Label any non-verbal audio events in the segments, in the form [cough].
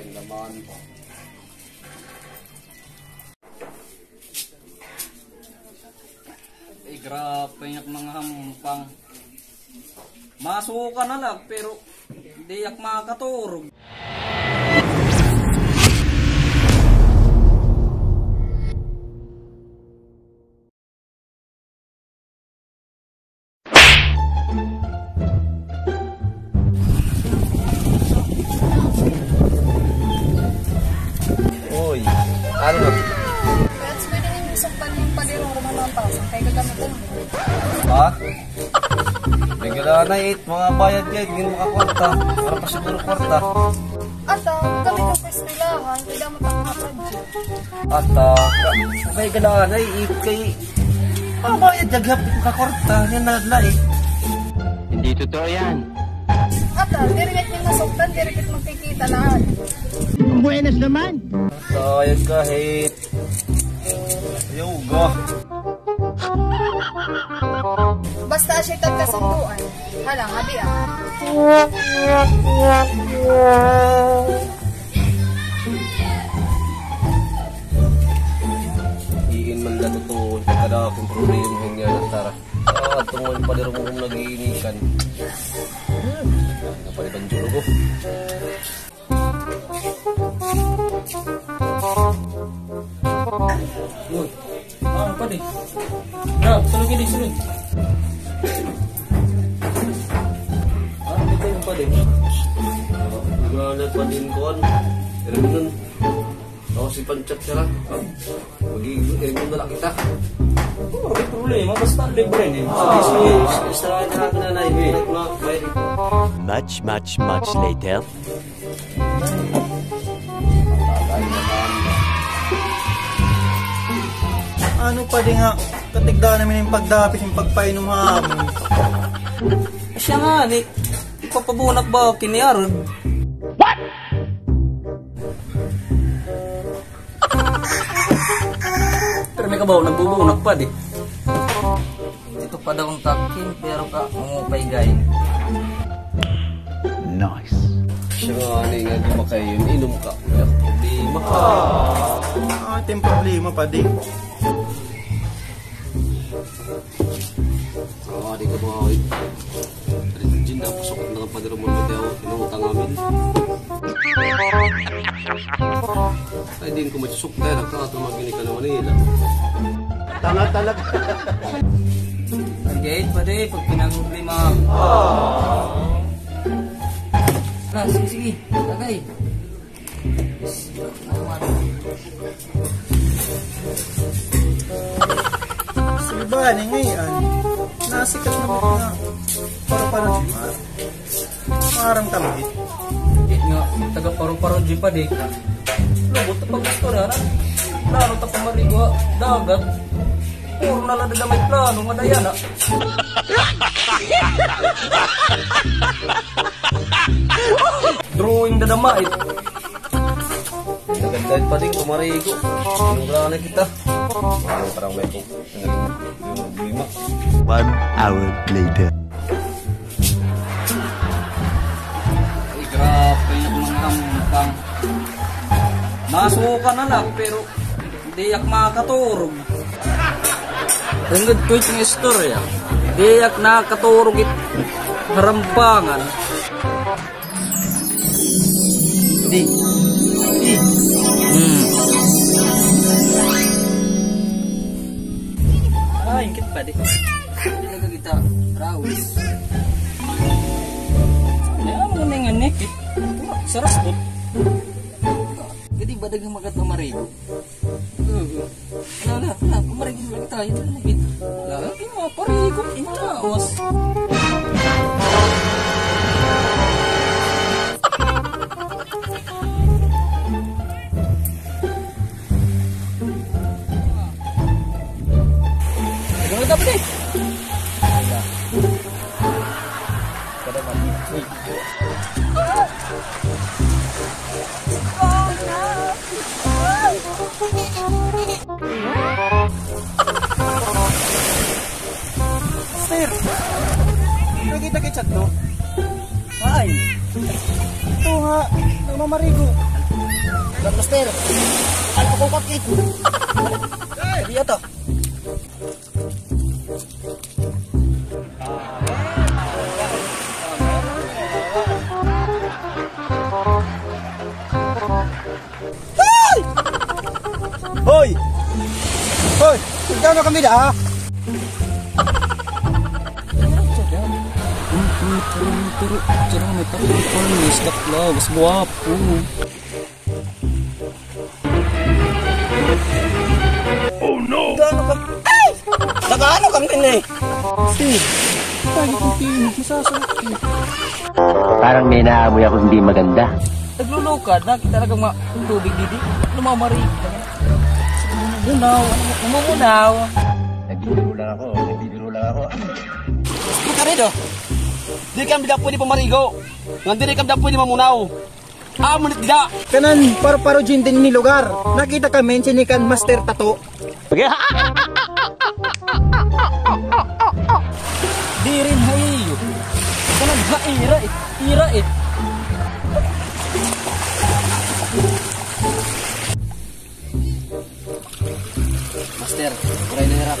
Kain naman. Eh, grabe yak mga hampang. Masuka na lang, pero di yak makaturog. May gala na it, mga bayad yan, hindi mo makakwarta. Para pa siguro kwarta. At ang gamit yung pestilahan, kaya mo tang project. At ah, may gala na it, kay... Mga bayad jaghap, hindi makakwarta. Yan nalala eh. Hindi totoo yan. At ah, dirigit nyo nasaktan, dirigit magkikita lahat. Buenas naman. Sayang kahit... Yoga. Basta siya tagkasunduan. Halang, abi ah. Iin man lang ito, kada akong problema yung nga natara. Ah, tungon pa rin mo kung nag-iinikan. Pa rin banjuro ko? Uy, ah, pa di. Na, sunod sunod. Ah, dito yung pa di. Mga pa din ko an. Pero nun, ako si Panchat siya lang. Mag-iirin mo na lang kita. Oh, may problema, basta libre din. Ah, sige, sa lahat na na, ibigay mo. Bye. Much, much, much later. Ano pa din nga, katigda namin yung pagdapis, yung pagpainom hamon. Siya nga, ni. Ipapabunak ba kiniarod? Pero may kabaw, nagbubunak pa di. Ito pa daw ang takin, pero ka, mangupay gay. Nice. Siya nga, ano nga, di ba kayo inom ka. Problema ka. Ah, ito yung problema pa din. Padero mo pati ako, pinungutang amin. Ay, din ko masusok tayo, nagkakatumag gini ka na Manila. Tanga talaga. Gay, pa di, pag pinag-problema. Na, sige, sige, tagay. Sige ba, ni ngayon, nasikat na mo na. Para para si Mar. Parang tamit. Kahit nga, taga paro-paro di pa di. Lubot na pag gusto na, Lalo ta pamarigo, dagat. Puro na lang na may plano, madaya na. Drawing na damait. Nagandahit pa din, kumarigo. Pinunglaan na kita. Parang may kong. One hour later. Masuka na lang, pero hindi yak makaturog. Tungod ko itong istorya. Hindi yak nakaturog it harambangan. Hindi. Hindi. Hmm. Ah, ingkit pa di. Hindi na kita rawis. Kaya mo na nga nekit. Sa raspot. Jadi ba dagang magat na marigo? Wala na, wala. Marigo lang tayo. Nalagit. Lagi mo, parigo. Inawas. Ganun dapat eh. Kada man. Sir, nakikita kay chat do? Ay, Ito ha, nagmamarigo. Master. Ano ko kakit? Ay, to. Hoy! Hoy! Magkano kami da? Turo, turo, may pakipon, may stock lang, mas guwapo. Magkano kami? Ay! Nakaano kami din eh? Lagi kong pinig, masasarap eh. Parang may naamoy ako hindi maganda. Naglulukad na, kita talagang ma tubig didi. Lumamari. Umunaw, umumunaw. Nagbibiro lang ako, nagbibiro lang ako. Oh. Di kami dapat pwede pamarigo. Nga di kami dapat pwede mamunaw. Ah, munit dida. Kanan paro-paro din din ni lugar. Nakita kami sinikan Master Tato. [laughs] Di rin hayo. Kanang haira eh. Ira eh. Master, uray na hirap.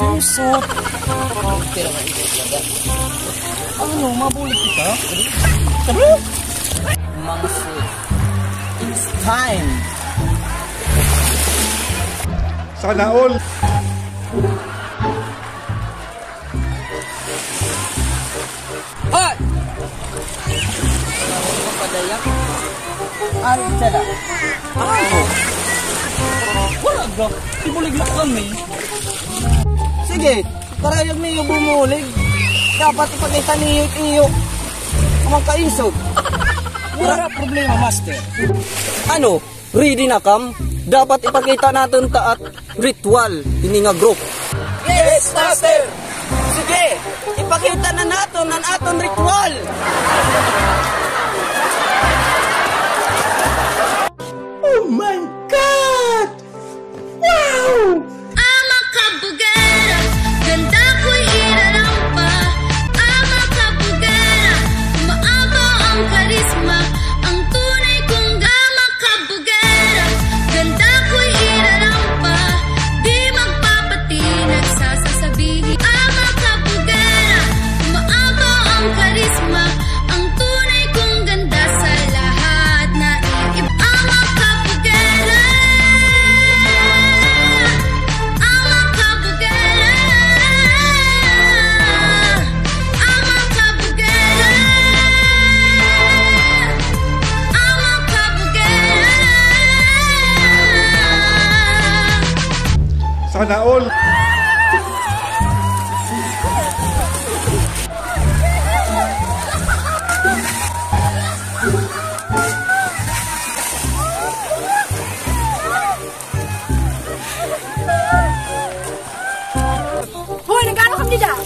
susot. Ano, mabulit kita? Sabi? Mga set. It's time. Sana all. Hoy! Papadayak. Ano dala? Ano? Wala ga. Ibulig-lak kami. Sige, karayag niyo bumulig. Dapat ipakita niyo iyo. Amang kaisog. Wala problema, master. Ano? Ready na kam? Dapat ipakita natin ta at ritual ini nga group. Yes, Master! Sige, ipakita na natin ang aton ritual. Sana all. Hoy, nagkano kami dyan?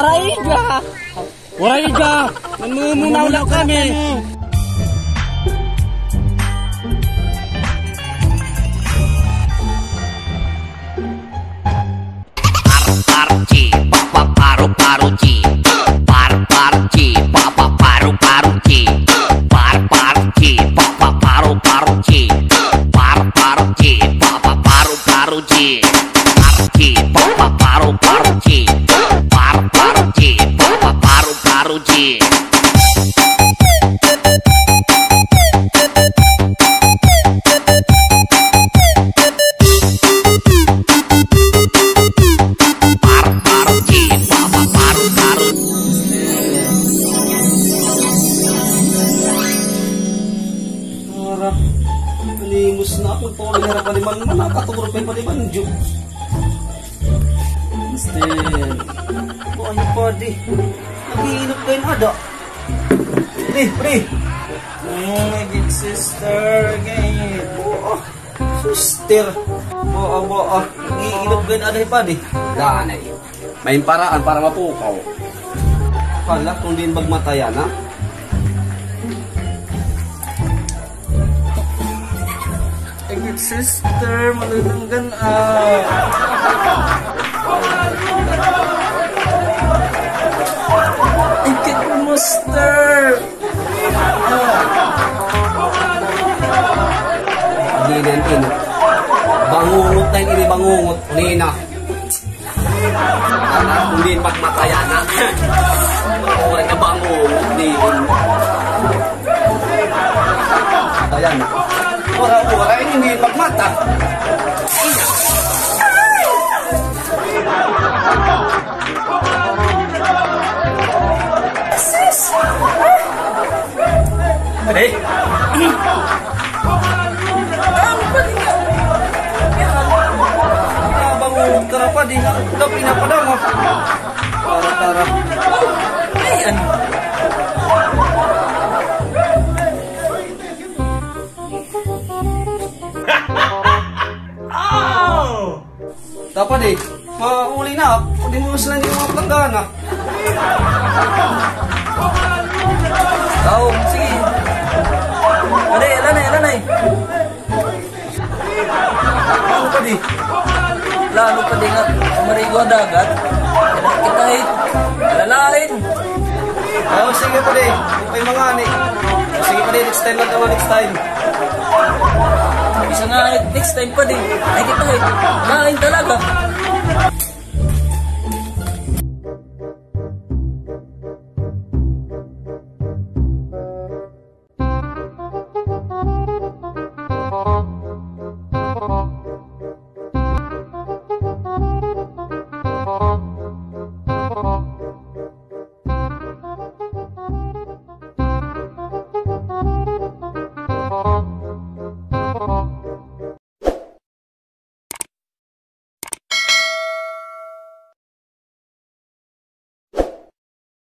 Raiga! Raiga! Namumunaw lang kami. Nalimos na ako. Ito ang hirap pa naman. Manakaturo pa pa naman. Diyo. Master. Ito ano pa di. Nag-iinap kayo na ada. Pre, pre. Ngigit sister, gay. Oo, sister. Oo, oo. Iilog gan aday pa di. Ganay. May paraan para mapukaw. Kala kung din magmatayan ha. Sister, malulunggan ah. Ngigit master. Ginan in. Bangungot na ini bangungot. Nina. Ana, hindi pagmatayan na. Wala na bangungot din. Ayan. Ora-ora ini pagmata. Eh, bangungot ka na pa di na. Ikaw pinapadama. Tara, tara. Ay, ano? Dapat eh, mauli na. Hindi mo sila hindi mga planggana. Tao, sige. Aray, alanay, alanay. Ano pa di? Lalo pa din nga, marigo ang dagat. Kita eh, alalain. Oo, sige pa di. Okay mga ani. Sige pa di, next time lang naman next time. Isa nga, next time pa din. Ay kita eh, alalain talaga.